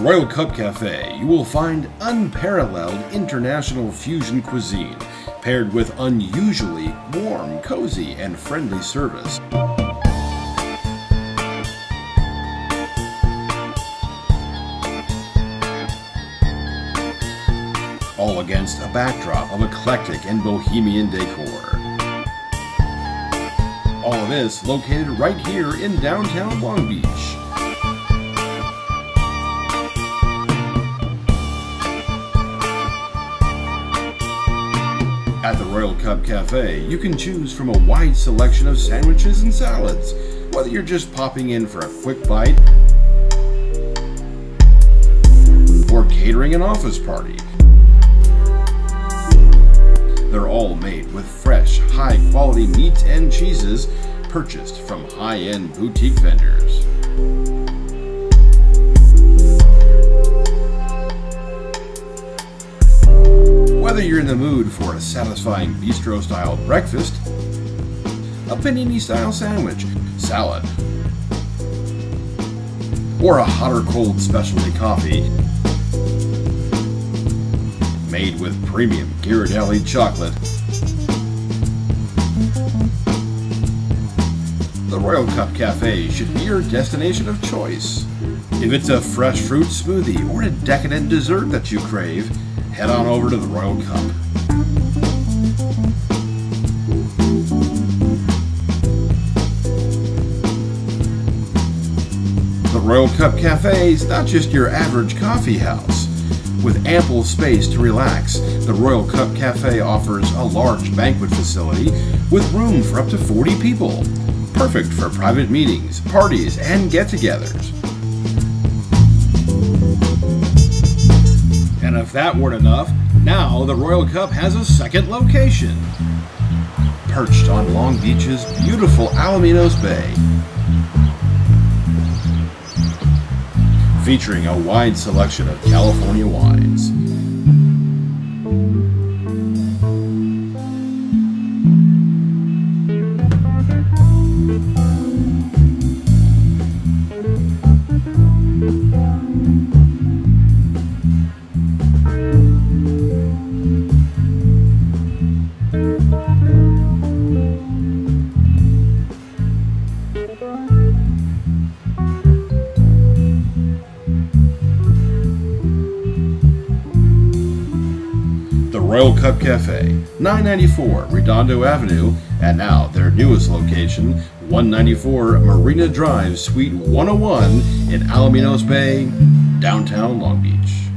Royal Cup Cafe, you will find unparalleled international fusion cuisine paired with unusually warm, cozy, and friendly service. All against a backdrop of eclectic and bohemian decor. All of this located right here in downtown Long Beach. At the Royal Cup Cafe, you can choose from a wide selection of sandwiches and salads, whether you're just popping in for a quick bite or catering an office party. They're all made with fresh, high quality meats and cheeses purchased from high end boutique vendors. Whether you're in the mood for a satisfying bistro style breakfast, a panini style sandwich, salad, or a hot or cold specialty coffee made with premium Ghirardelli chocolate, the Royal Cup Cafe should be your destination of choice. If it's a fresh fruit smoothie or a decadent dessert that you crave, head on over to the Royal Cup. The Royal Cup Cafe is not just your average coffee house. With ample space to relax, the Royal Cup Cafe offers a large banquet facility with room for up to 40 people. Perfect for private meetings, parties, and get togethers. And if that weren't enough, now the Royal Cup has a second location. Perched on Long Beach's beautiful Alamitos Bay. Featuring a wide selection of California wines. Royal Cup Cafe, 994 Redondo Avenue, and now their newest location, 194 Marina Drive, Suite 101 in Alamitos Bay, downtown Long Beach.